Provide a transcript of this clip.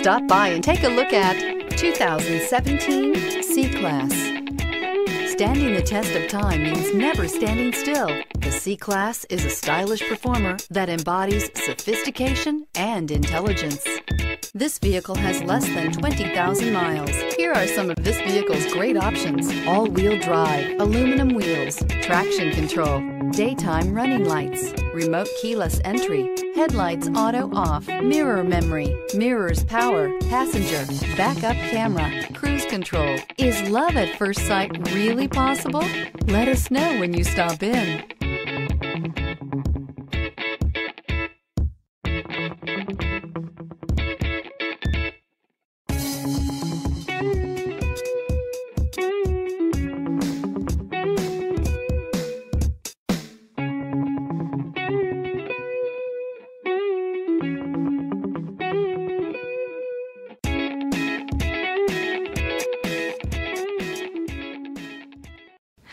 Stop by and take a look at 2017 C-Class. Standing the test of time means never standing still. The C-Class is a stylish performer that embodies sophistication and intelligence. This vehicle has less than 20,000 miles. Here are some of this vehicle's great options. All-wheel drive, aluminum wheels, traction control, daytime running lights, remote keyless entry, headlights auto off, mirror memory, mirrors power, passenger, backup camera, cruise control. Is love at first sight really possible? Let us know when you stop in.